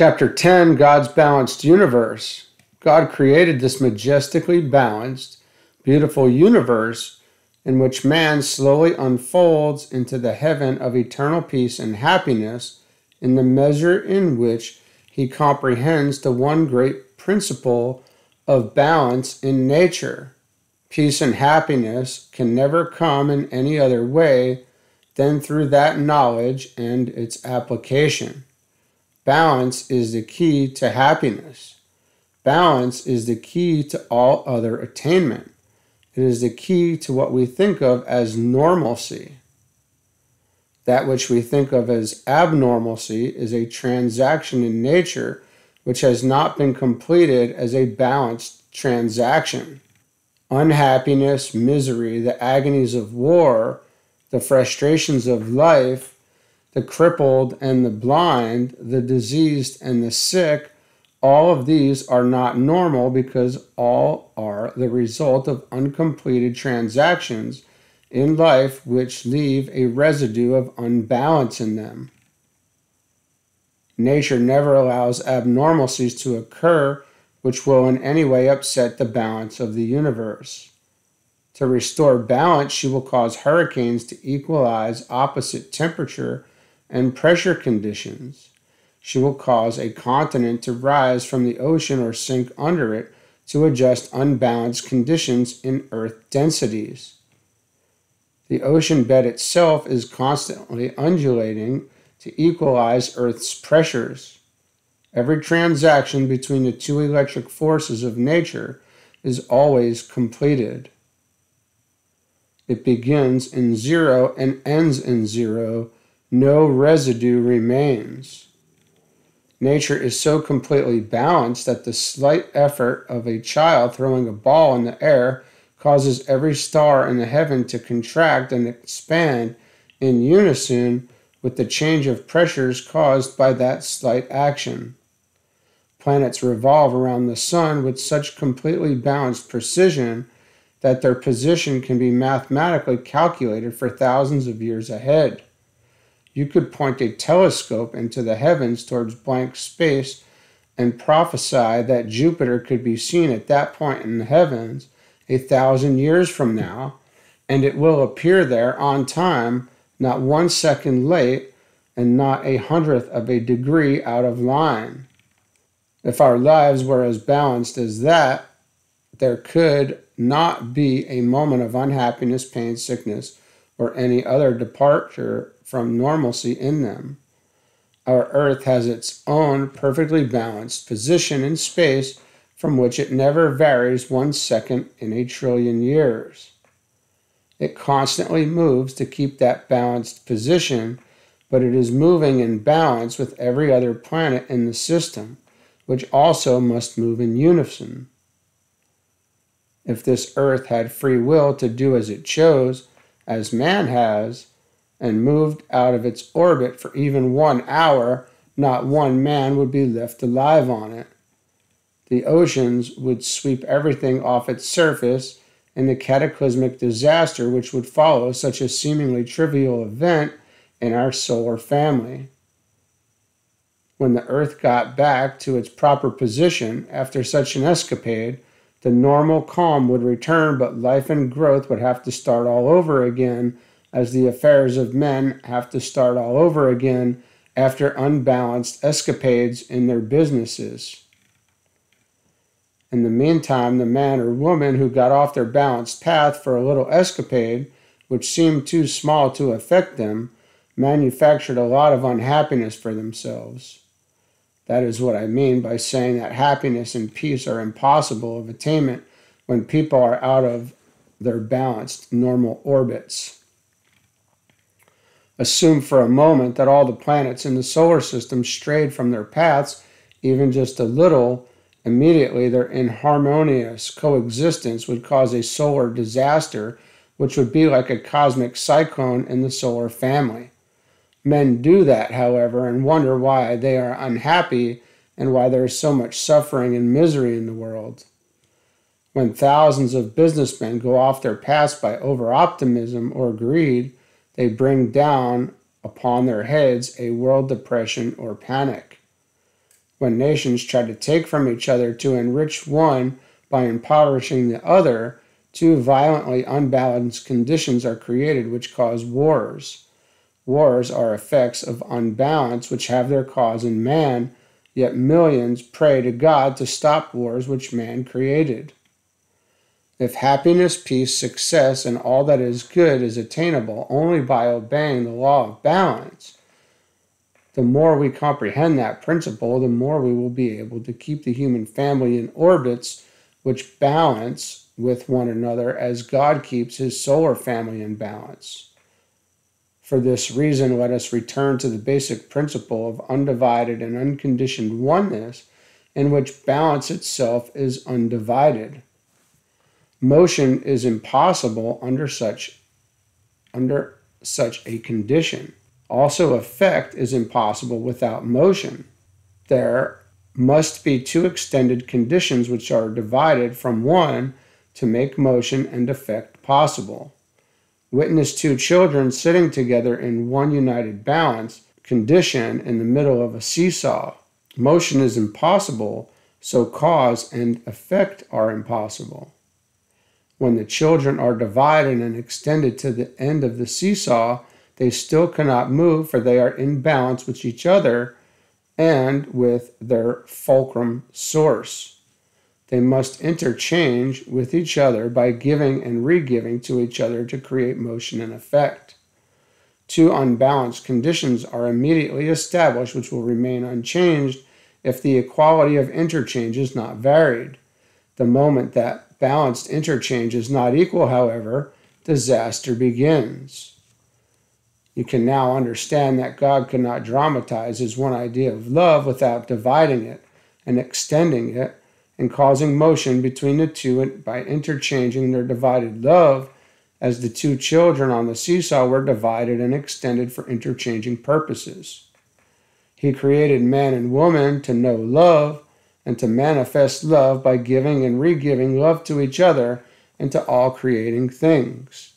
Chapter 10 God's Balanced Universe. God created this majestically balanced, beautiful universe in which man slowly unfolds into the heaven of eternal peace and happiness in the measure in which he comprehends the one great principle of balance in nature. Peace and happiness can never come in any other way than through that knowledge and its application. Balance is the key to happiness. Balance is the key to all other attainment. It is the key to what we think of as normalcy. That which we think of as abnormalcy is a transaction in nature which has not been completed as a balanced transaction. Unhappiness, misery, the agonies of war, the frustrations of life, the crippled and the blind, the diseased and the sick, all of these are not normal because all are the result of uncompleted transactions in life which leave a residue of unbalance in them. Nature never allows abnormalities to occur which will in any way upset the balance of the universe. To restore balance, she will cause hurricanes to equalize opposite temperature and pressure conditions. She will cause a continent to rise from the ocean or sink under it to adjust unbalanced conditions in Earth densities. The ocean bed itself is constantly undulating to equalize Earth's pressures. Every transaction between the two electric forces of nature is always completed. It begins in zero and ends in zero no residue remains. Nature is so completely balanced that the slight effort of a child throwing a ball in the air causes every star in the heaven to contract and expand in unison with the change of pressures caused by that slight action. Planets revolve around the Sun with such completely balanced precision that their position can be mathematically calculated for thousands of years ahead. You could point a telescope into the heavens towards blank space and prophesy that Jupiter could be seen at that point in the heavens a thousand years from now, and it will appear there on time, not one second late, and not a hundredth of a degree out of line. If our lives were as balanced as that, there could not be a moment of unhappiness, pain, sickness, or any other departure from normalcy in them. Our Earth has its own perfectly balanced position in space from which it never varies one second in a trillion years. It constantly moves to keep that balanced position, but it is moving in balance with every other planet in the system, which also must move in unison. If this Earth had free will to do as it chose, as man has, and moved out of its orbit for even one hour, not one man would be left alive on it. The oceans would sweep everything off its surface, and the cataclysmic disaster which would follow such a seemingly trivial event in our solar family. When the Earth got back to its proper position after such an escapade, the normal calm would return, but life and growth would have to start all over again as the affairs of men have to start all over again after unbalanced escapades in their businesses. In the meantime, the man or woman who got off their balanced path for a little escapade, which seemed too small to affect them, manufactured a lot of unhappiness for themselves. That is what I mean by saying that happiness and peace are impossible of attainment when people are out of their balanced normal orbits assume for a moment that all the planets in the solar system strayed from their paths even just a little, immediately their inharmonious coexistence would cause a solar disaster, which would be like a cosmic cyclone in the solar family. Men do that, however, and wonder why they are unhappy and why there is so much suffering and misery in the world. When thousands of businessmen go off their paths by over optimism or greed, they bring down upon their heads a world depression or panic. When nations try to take from each other to enrich one by impoverishing the other, two violently unbalanced conditions are created which cause wars. Wars are effects of unbalance which have their cause in man, yet millions pray to God to stop wars which man created. If happiness, peace, success, and all that is good is attainable only by obeying the law of balance, the more we comprehend that principle, the more we will be able to keep the human family in orbits which balance with one another as God keeps his solar family in balance. For this reason, let us return to the basic principle of undivided and unconditioned oneness, in which balance itself is undivided. Motion is impossible under such under such a condition. Also effect is impossible without motion. There must be two extended conditions which are divided from one to make motion and effect possible. Witness two children sitting together in one united balance condition in the middle of a seesaw. Motion is impossible, so cause and effect are impossible. When the children are divided and extended to the end of the seesaw, they still cannot move, for they are in balance with each other and with their fulcrum source. They must interchange with each other by giving and re-giving to each other to create motion and effect. Two unbalanced conditions are immediately established which will remain unchanged if the equality of interchange is not varied. The moment that balanced interchange is not equal, however, disaster begins. You can now understand that God cannot dramatize his one idea of love without dividing it and extending it and causing motion between the two by interchanging their divided love as the two children on the seesaw were divided and extended for interchanging purposes. He created man and woman to know love and to manifest love by giving and re-giving love to each other and to all creating things.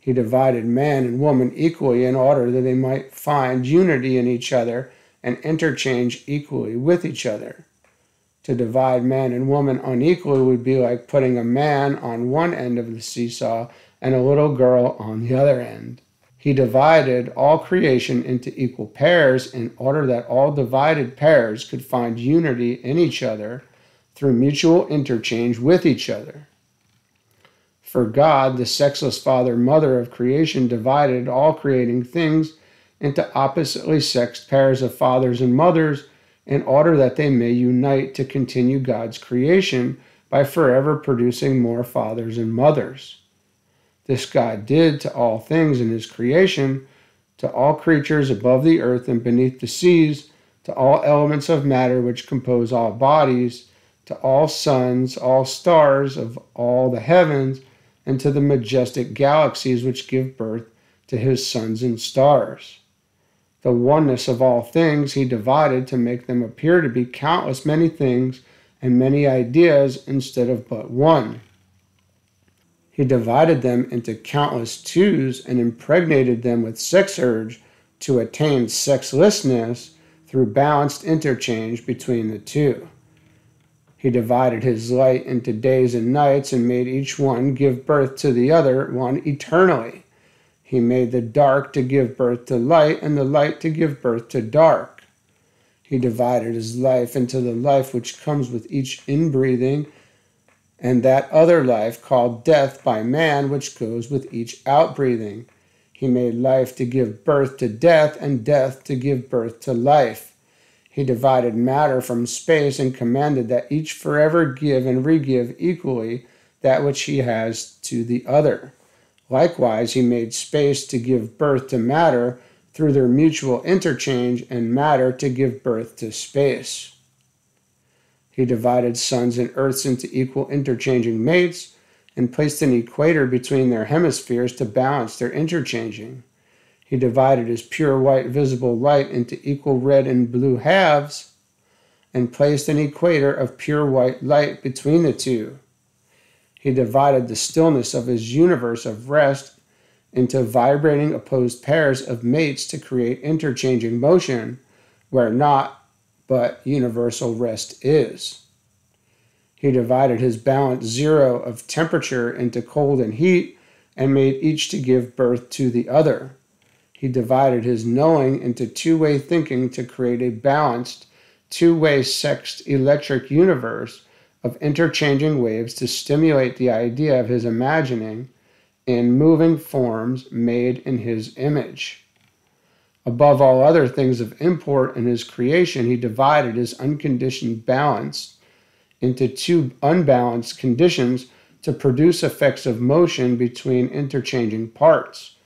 He divided man and woman equally in order that they might find unity in each other and interchange equally with each other. To divide man and woman unequally would be like putting a man on one end of the seesaw and a little girl on the other end. He divided all creation into equal pairs in order that all divided pairs could find unity in each other through mutual interchange with each other. For God, the sexless Father, Mother of creation, divided all creating things into oppositely sexed pairs of fathers and mothers in order that they may unite to continue God's creation by forever producing more fathers and mothers. This God did to all things in his creation, to all creatures above the earth and beneath the seas, to all elements of matter which compose all bodies, to all suns, all stars of all the heavens, and to the majestic galaxies which give birth to his suns and stars. The oneness of all things he divided to make them appear to be countless many things and many ideas instead of but one. He divided them into countless twos and impregnated them with sex urge to attain sexlessness through balanced interchange between the two. He divided his light into days and nights and made each one give birth to the other one eternally. He made the dark to give birth to light and the light to give birth to dark. He divided his life into the life which comes with each inbreathing and that other life called death by man, which goes with each outbreathing. He made life to give birth to death, and death to give birth to life. He divided matter from space and commanded that each forever give and re-give equally that which he has to the other. Likewise, he made space to give birth to matter through their mutual interchange, and matter to give birth to space. He divided suns and earths into equal interchanging mates and placed an equator between their hemispheres to balance their interchanging. He divided his pure white visible light into equal red and blue halves and placed an equator of pure white light between the two. He divided the stillness of his universe of rest into vibrating opposed pairs of mates to create interchanging motion, where not but universal rest is. He divided his balance zero of temperature into cold and heat and made each to give birth to the other. He divided his knowing into two way thinking to create a balanced, two way sexed electric universe of interchanging waves to stimulate the idea of his imagining in moving forms made in his image. Above all other things of import in his creation, he divided his unconditioned balance into two unbalanced conditions to produce effects of motion between interchanging parts.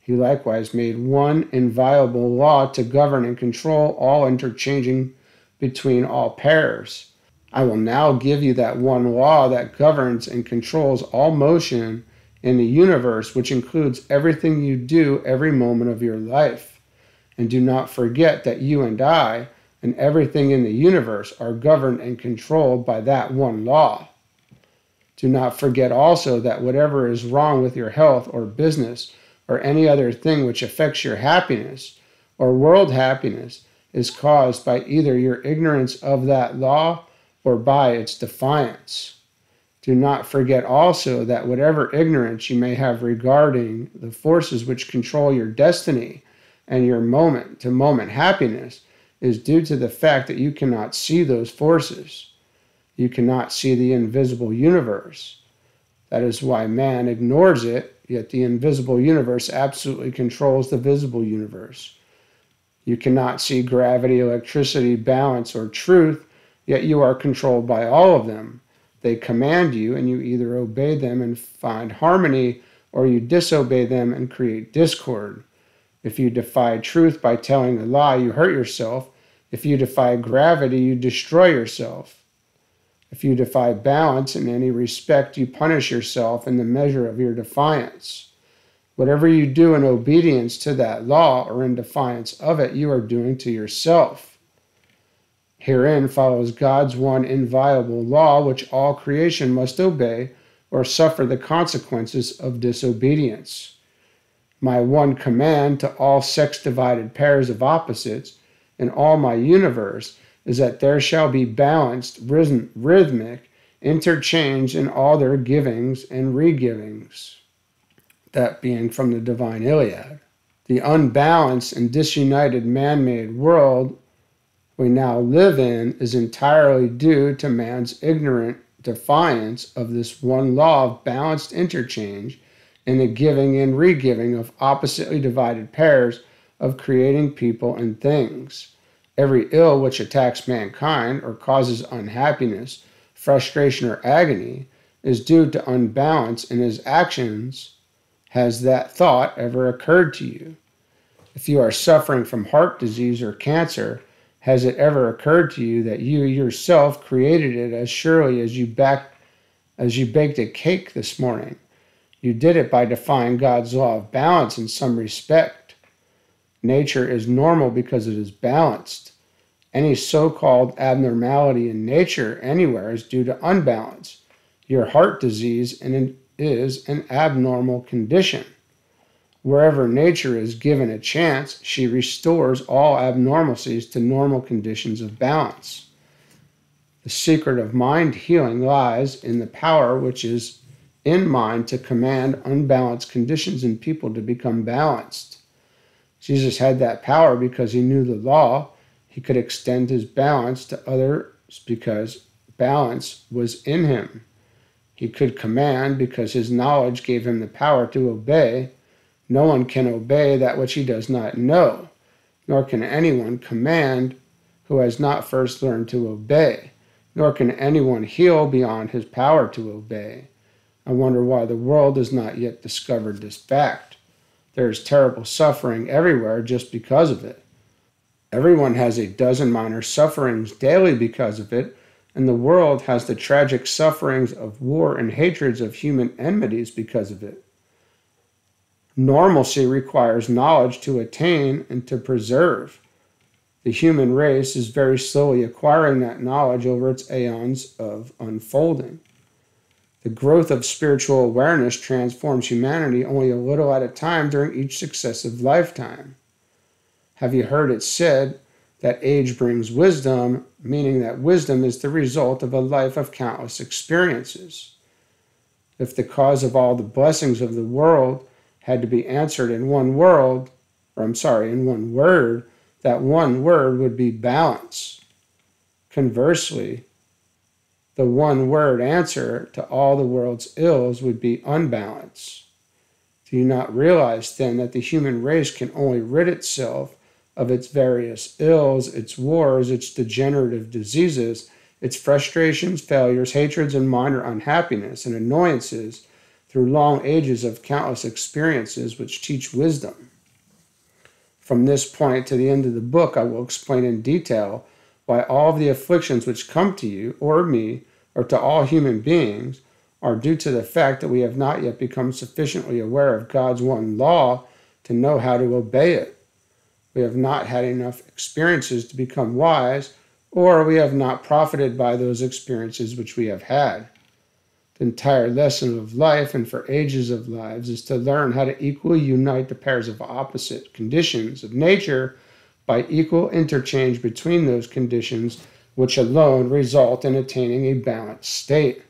He likewise made one inviolable law to govern and control all interchanging between all pairs. I will now give you that one law that governs and controls all motion in the universe, which includes everything you do every moment of your life. And do not forget that you and I and everything in the universe are governed and controlled by that one law. Do not forget also that whatever is wrong with your health or business or any other thing which affects your happiness or world happiness is caused by either your ignorance of that law or by its defiance. Do not forget also that whatever ignorance you may have regarding the forces which control your destiny and your moment to moment happiness is due to the fact that you cannot see those forces. You cannot see the invisible universe. That is why man ignores it, yet the invisible universe absolutely controls the visible universe. You cannot see gravity, electricity, balance, or truth, yet you are controlled by all of them. They command you, and you either obey them and find harmony, or you disobey them and create discord. If you defy truth by telling a lie, you hurt yourself. If you defy gravity, you destroy yourself. If you defy balance in any respect, you punish yourself in the measure of your defiance. Whatever you do in obedience to that law or in defiance of it, you are doing to yourself. Herein follows God's one inviolable law, which all creation must obey or suffer the consequences of disobedience. My one command to all sex divided pairs of opposites in all my universe is that there shall be balanced, rhythmic interchange in all their givings and regivings. That being from the divine Iliad. The unbalanced and disunited man made world we now live in is entirely due to man's ignorant defiance of this one law of balanced interchange in the giving and regiving of oppositely divided pairs of creating people and things. Every ill which attacks mankind or causes unhappiness, frustration, or agony is due to unbalance in his actions. Has that thought ever occurred to you? If you are suffering from heart disease or cancer, has it ever occurred to you that you yourself created it as surely as you back, as you baked a cake this morning? You did it by defying God's law of balance in some respect. Nature is normal because it is balanced. Any so called abnormality in nature anywhere is due to unbalance. Your heart disease is an abnormal condition. Wherever nature is given a chance, she restores all abnormalities to normal conditions of balance. The secret of mind healing lies in the power which is in mind to command unbalanced conditions in people to become balanced. Jesus had that power because he knew the law. He could extend his balance to others because balance was in him. He could command because his knowledge gave him the power to obey no one can obey that which he does not know, nor can anyone command who has not first learned to obey, nor can anyone heal beyond his power to obey. I wonder why the world has not yet discovered this fact. There is terrible suffering everywhere just because of it. Everyone has a dozen minor sufferings daily because of it, and the world has the tragic sufferings of war and hatreds of human enmities because of it. Normalcy requires knowledge to attain and to preserve. The human race is very slowly acquiring that knowledge over its aeons of unfolding. The growth of spiritual awareness transforms humanity only a little at a time during each successive lifetime. Have you heard it said that age brings wisdom, meaning that wisdom is the result of a life of countless experiences. If the cause of all the blessings of the world had to be answered in one world, or I'm sorry, in one word, that one word would be balance. Conversely, the one word answer to all the world's ills would be unbalance. Do you not realize then that the human race can only rid itself of its various ills, its wars, its degenerative diseases, its frustrations, failures, hatreds, and minor unhappiness and annoyances through long ages of countless experiences which teach wisdom. From this point to the end of the book, I will explain in detail why all of the afflictions which come to you or me or to all human beings are due to the fact that we have not yet become sufficiently aware of God's one law to know how to obey it. We have not had enough experiences to become wise, or we have not profited by those experiences which we have had. The entire lesson of life and for ages of lives is to learn how to equally unite the pairs of opposite conditions of nature by equal interchange between those conditions, which alone result in attaining a balanced state.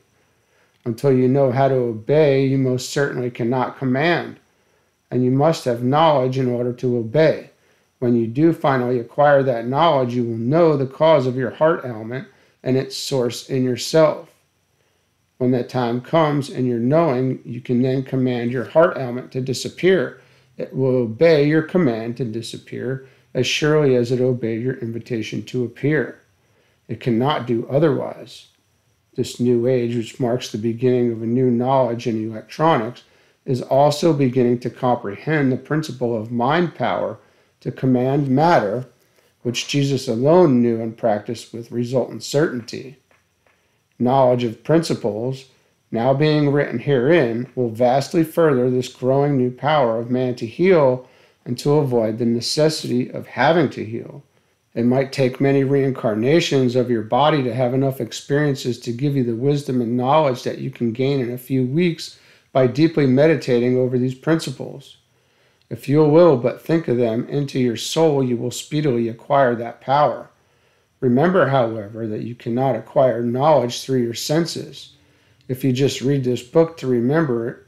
Until you know how to obey, you most certainly cannot command, and you must have knowledge in order to obey. When you do finally acquire that knowledge, you will know the cause of your heart ailment and its source in yourself. When that time comes and you're knowing, you can then command your heart ailment to disappear. It will obey your command to disappear as surely as it obeyed your invitation to appear. It cannot do otherwise. This new age, which marks the beginning of a new knowledge in electronics, is also beginning to comprehend the principle of mind power to command matter, which Jesus alone knew and practiced with resultant certainty. Knowledge of principles, now being written herein, will vastly further this growing new power of man to heal and to avoid the necessity of having to heal. It might take many reincarnations of your body to have enough experiences to give you the wisdom and knowledge that you can gain in a few weeks by deeply meditating over these principles. If you will but think of them into your soul, you will speedily acquire that power. Remember, however, that you cannot acquire knowledge through your senses. If you just read this book to remember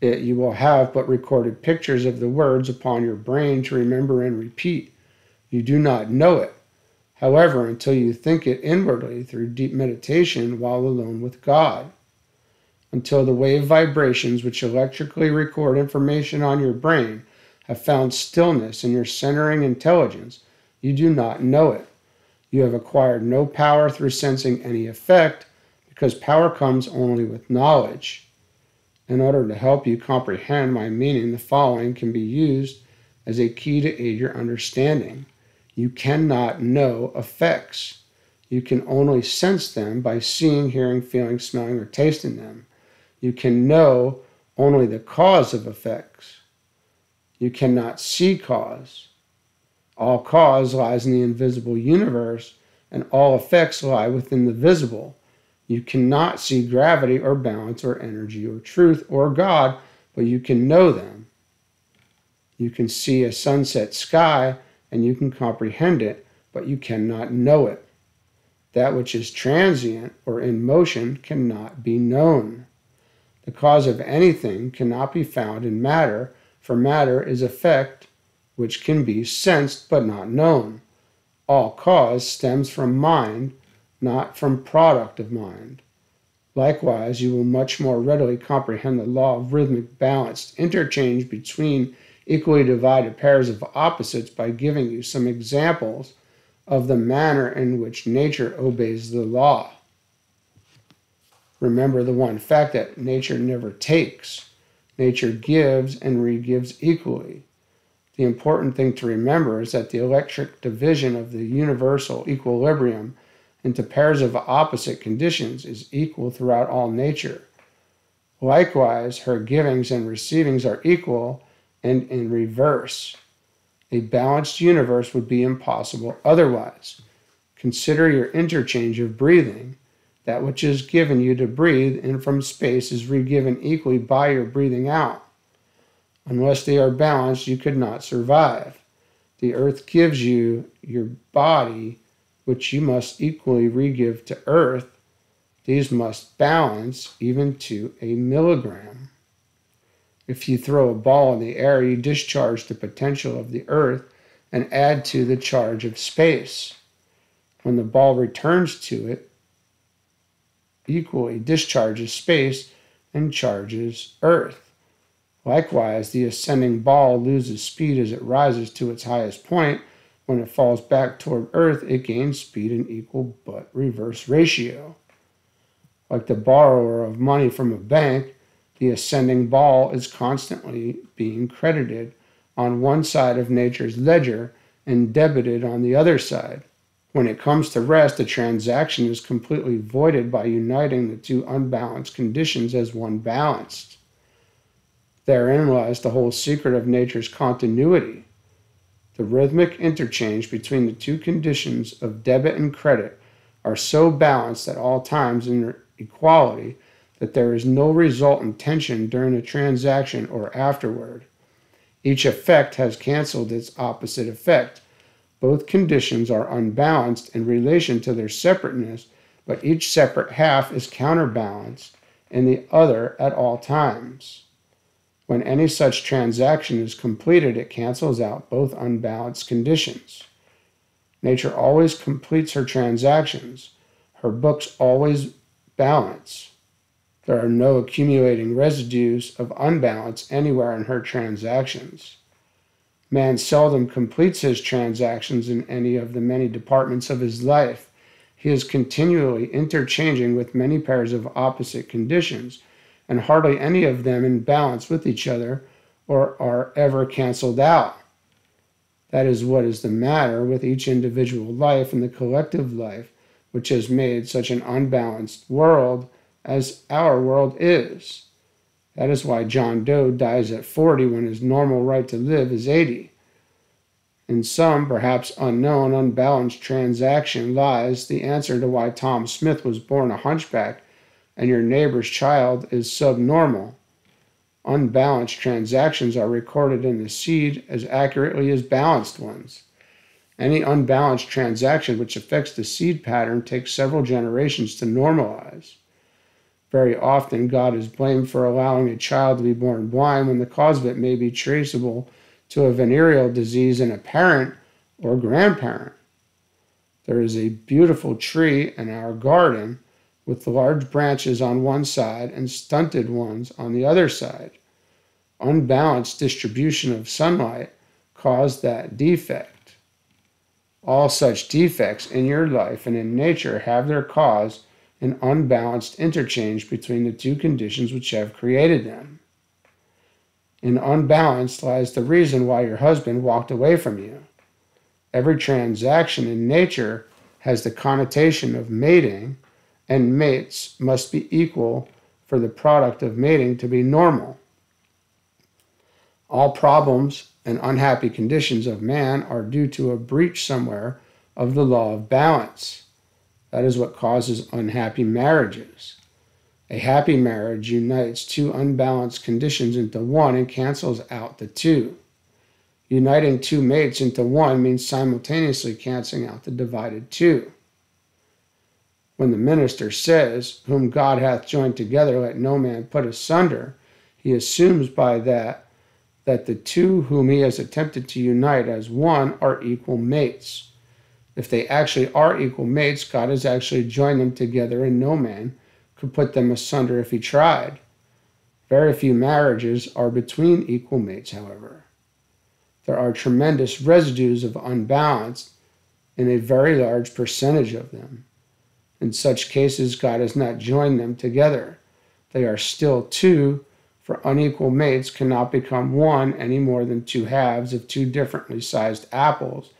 it, you will have but recorded pictures of the words upon your brain to remember and repeat. You do not know it. However, until you think it inwardly through deep meditation while alone with God. Until the wave vibrations which electrically record information on your brain have found stillness in your centering intelligence, you do not know it. You have acquired no power through sensing any effect because power comes only with knowledge. In order to help you comprehend my meaning, the following can be used as a key to aid your understanding. You cannot know effects. You can only sense them by seeing, hearing, feeling, smelling, or tasting them. You can know only the cause of effects. You cannot see cause. All cause lies in the invisible universe, and all effects lie within the visible. You cannot see gravity or balance or energy or truth or God, but you can know them. You can see a sunset sky and you can comprehend it, but you cannot know it. That which is transient or in motion cannot be known. The cause of anything cannot be found in matter, for matter is effect which can be sensed but not known. All cause stems from mind, not from product of mind. Likewise, you will much more readily comprehend the law of rhythmic balanced interchange between equally divided pairs of opposites by giving you some examples of the manner in which nature obeys the law. Remember the one fact that nature never takes. Nature gives and regives equally. The important thing to remember is that the electric division of the universal equilibrium into pairs of opposite conditions is equal throughout all nature. Likewise, her givings and receivings are equal and in reverse. A balanced universe would be impossible otherwise. Consider your interchange of breathing. That which is given you to breathe in from space is regiven equally by your breathing out. Unless they are balanced, you could not survive. The earth gives you your body, which you must equally re-give to earth. These must balance even to a milligram. If you throw a ball in the air, you discharge the potential of the earth and add to the charge of space. When the ball returns to it, equally discharges space and charges earth. Likewise, the ascending ball loses speed as it rises to its highest point. When it falls back toward Earth, it gains speed in equal but reverse ratio. Like the borrower of money from a bank, the ascending ball is constantly being credited on one side of nature's ledger and debited on the other side. When it comes to rest, the transaction is completely voided by uniting the two unbalanced conditions as one balanced. Therein lies the whole secret of nature's continuity. The rhythmic interchange between the two conditions of debit and credit are so balanced at all times in equality that there is no resultant tension during a transaction or afterward. Each effect has canceled its opposite effect. Both conditions are unbalanced in relation to their separateness, but each separate half is counterbalanced in the other at all times. When any such transaction is completed, it cancels out both unbalanced conditions. Nature always completes her transactions. Her books always balance. There are no accumulating residues of unbalance anywhere in her transactions. Man seldom completes his transactions in any of the many departments of his life. He is continually interchanging with many pairs of opposite conditions and hardly any of them in balance with each other or are ever canceled out. That is what is the matter with each individual life and the collective life, which has made such an unbalanced world as our world is. That is why John Doe dies at 40 when his normal right to live is 80. In some, perhaps unknown, unbalanced transaction lies the answer to why Tom Smith was born a hunchback and your neighbor's child is subnormal. Unbalanced transactions are recorded in the seed as accurately as balanced ones. Any unbalanced transaction which affects the seed pattern takes several generations to normalize. Very often, God is blamed for allowing a child to be born blind when the cause of it may be traceable to a venereal disease in a parent or grandparent. There is a beautiful tree in our garden with large branches on one side and stunted ones on the other side. Unbalanced distribution of sunlight caused that defect. All such defects in your life and in nature have their cause in unbalanced interchange between the two conditions which have created them. In unbalance lies the reason why your husband walked away from you. Every transaction in nature has the connotation of mating and mates must be equal for the product of mating to be normal. All problems and unhappy conditions of man are due to a breach somewhere of the law of balance. That is what causes unhappy marriages. A happy marriage unites two unbalanced conditions into one and cancels out the two. Uniting two mates into one means simultaneously canceling out the divided two. When the minister says, Whom God hath joined together, let no man put asunder, he assumes by that that the two whom he has attempted to unite as one are equal mates. If they actually are equal mates, God has actually joined them together, and no man could put them asunder if he tried. Very few marriages are between equal mates, however. There are tremendous residues of unbalance in a very large percentage of them. In such cases, God has not joined them together. They are still two, for unequal mates cannot become one any more than two halves of two differently sized apples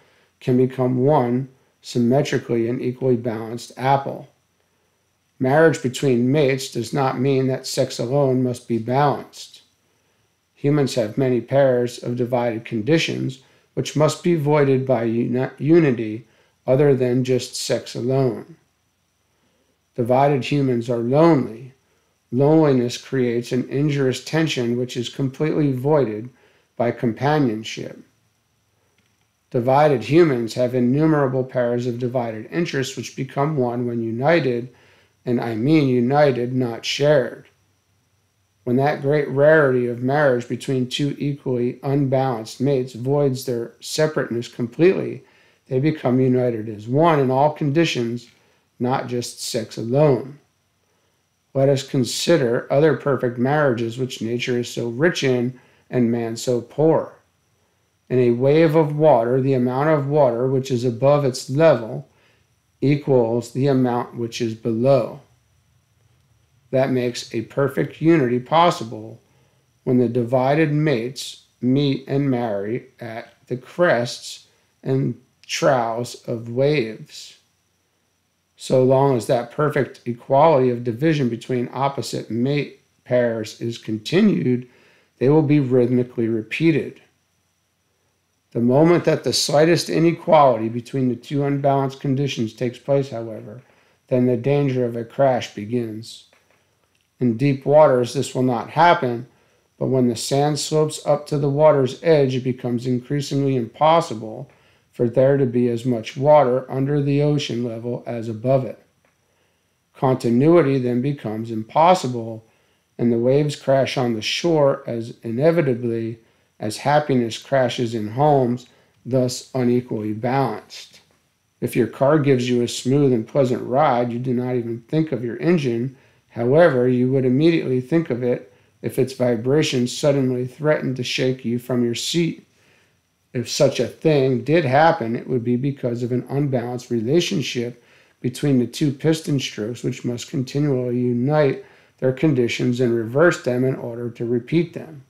can become one symmetrically and equally balanced apple. Marriage between mates does not mean that sex alone must be balanced. Humans have many pairs of divided conditions which must be voided by uni- unity other than just sex alone. Divided humans are lonely. Loneliness creates an injurious tension which is completely voided by companionship. Divided humans have innumerable pairs of divided interests which become one when united, and I mean united, not shared. When that great rarity of marriage between two equally unbalanced mates voids their separateness completely, they become united as one in all conditions, not just sex alone. Let us consider other perfect marriages which nature is so rich in and man so poor. In a wave of water, the amount of water which is above its level equals the amount which is below. That makes a perfect unity possible when the divided mates meet and marry at the crests and troughs of waves. So long as that perfect equality of division between opposite mate pairs is continued, they will be rhythmically repeated. The moment that the slightest inequality between the two unbalanced conditions takes place, however, then the danger of a crash begins. In deep waters, this will not happen, but when the sand slopes up to the water's edge, it becomes increasingly impossible for there to be as much water under the ocean level as above it. Continuity then becomes impossible, and the waves crash on the shore as inevitably as happiness crashes in homes, thus unequally balanced. If your car gives you a smooth and pleasant ride, you do not even think of your engine. However, you would immediately think of it if its vibrations suddenly threatened to shake you from your seat. If such a thing did happen, it would be because of an unbalanced relationship between the two piston strokes, which must continually unite their conditions and reverse them in order to repeat them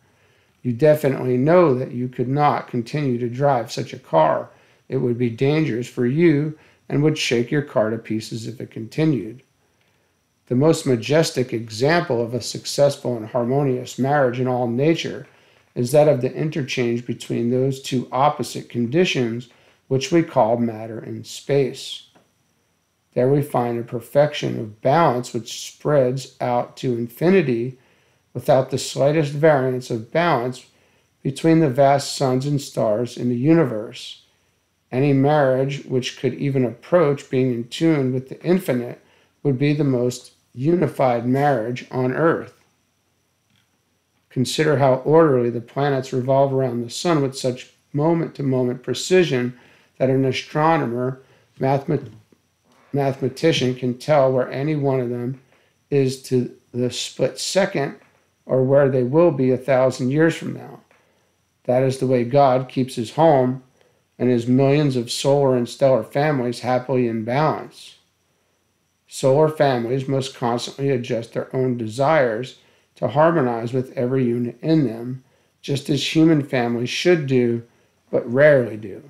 you definitely know that you could not continue to drive such a car. It would be dangerous for you and would shake your car to pieces if it continued. The most majestic example of a successful and harmonious marriage in all nature is that of the interchange between those two opposite conditions, which we call matter and space. There we find a perfection of balance which spreads out to infinity without the slightest variance of balance between the vast suns and stars in the universe. Any marriage which could even approach being in tune with the infinite would be the most unified marriage on earth. Consider how orderly the planets revolve around the sun with such moment to moment precision that an astronomer, mathematician can tell where any one of them is to the split second or where they will be a thousand years from now. That is the way God keeps his home and his millions of solar and stellar families happily in balance. Solar families must constantly adjust their own desires to harmonize with every unit in them, just as human families should do, but rarely do.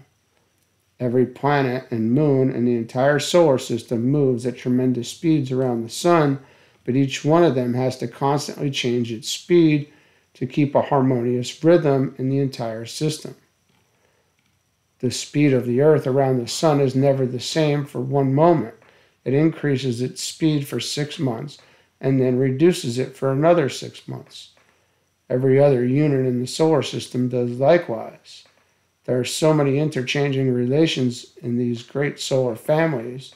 Every planet and moon in the entire solar system moves at tremendous speeds around the sun but each one of them has to constantly change its speed to keep a harmonious rhythm in the entire system. The speed of the Earth around the Sun is never the same for one moment. It increases its speed for six months and then reduces it for another six months. Every other unit in the solar system does likewise. There are so many interchanging relations in these great solar families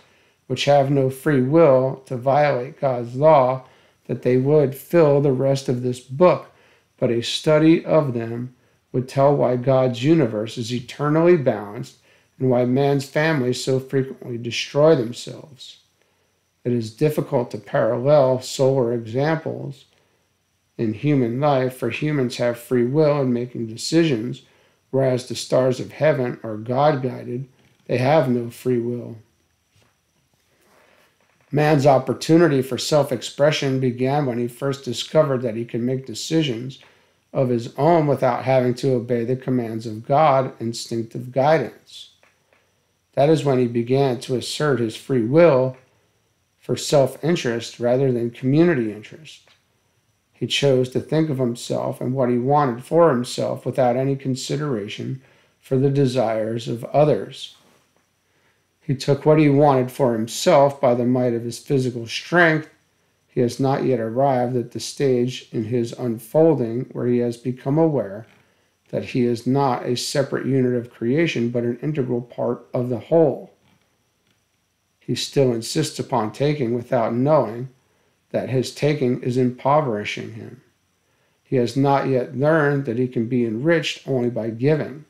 which have no free will to violate God's law, that they would fill the rest of this book, but a study of them would tell why God's universe is eternally balanced and why man's families so frequently destroy themselves. It is difficult to parallel solar examples in human life, for humans have free will in making decisions, whereas the stars of heaven are God guided, they have no free will. Man's opportunity for self expression began when he first discovered that he could make decisions of his own without having to obey the commands of God, instinctive guidance. That is when he began to assert his free will for self interest rather than community interest. He chose to think of himself and what he wanted for himself without any consideration for the desires of others. He took what he wanted for himself by the might of his physical strength. He has not yet arrived at the stage in his unfolding where he has become aware that he is not a separate unit of creation, but an integral part of the whole. He still insists upon taking without knowing that his taking is impoverishing him. He has not yet learned that he can be enriched only by giving.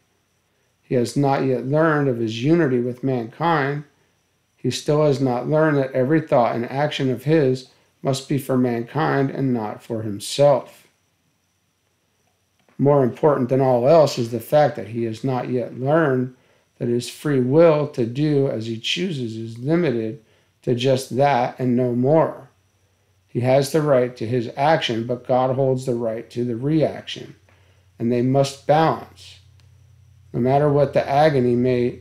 He has not yet learned of his unity with mankind. He still has not learned that every thought and action of his must be for mankind and not for himself. More important than all else is the fact that he has not yet learned that his free will to do as he chooses is limited to just that and no more. He has the right to his action, but God holds the right to the reaction, and they must balance. No matter what the agony may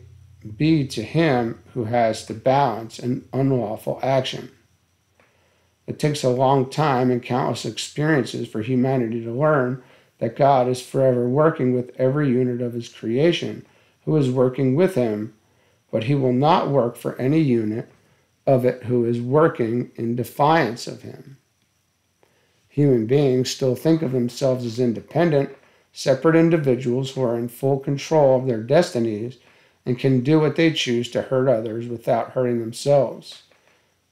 be to him who has to balance an unlawful action. It takes a long time and countless experiences for humanity to learn that God is forever working with every unit of his creation who is working with him, but he will not work for any unit of it who is working in defiance of him. Human beings still think of themselves as independent, separate individuals who are in full control of their destinies and can do what they choose to hurt others without hurting themselves.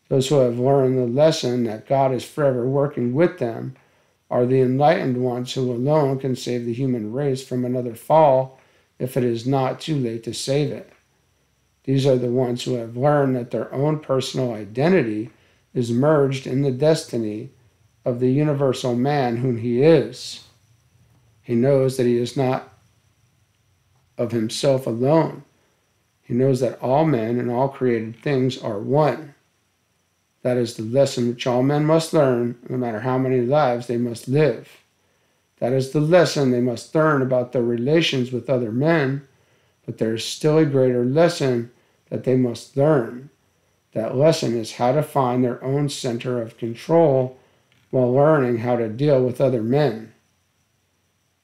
Those who have learned the lesson that God is forever working with them are the enlightened ones who alone can save the human race from another fall if it is not too late to save it. These are the ones who have learned that their own personal identity is merged in the destiny of the universal man whom he is. He knows that he is not of himself alone. He knows that all men and all created things are one. That is the lesson which all men must learn, no matter how many lives they must live. That is the lesson they must learn about their relations with other men, but there is still a greater lesson that they must learn. That lesson is how to find their own center of control while learning how to deal with other men.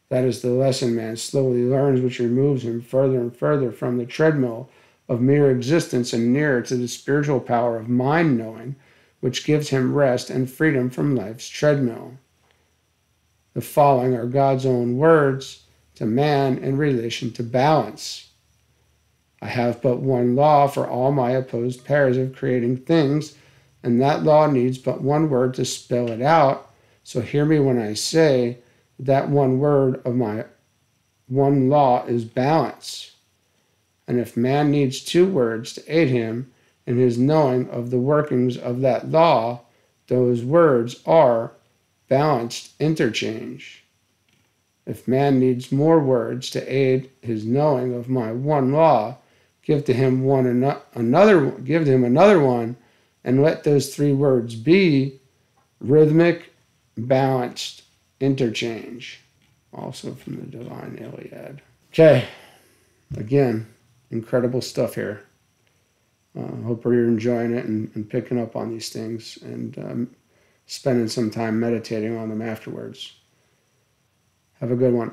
That is the lesson man slowly learns, which removes him further and further from the treadmill of mere existence and nearer to the spiritual power of mind knowing which gives him rest and freedom from life's treadmill. The following are God's own words to man in relation to balance. I have but one law for all my opposed pairs of creating things, and that law needs but one word to spell it out. So hear me when I say that one word of my one law is balance. And if man needs two words to aid him, in his knowing of the workings of that law, those words are balanced interchange. If man needs more words to aid his knowing of my one law, give to him one another give to him another one and let those three words be rhythmic balanced interchange also from the divine iliad okay again incredible stuff here uh, hope you're enjoying it and, and, picking up on these things and um, spending some time meditating on them afterwards. Have a good one.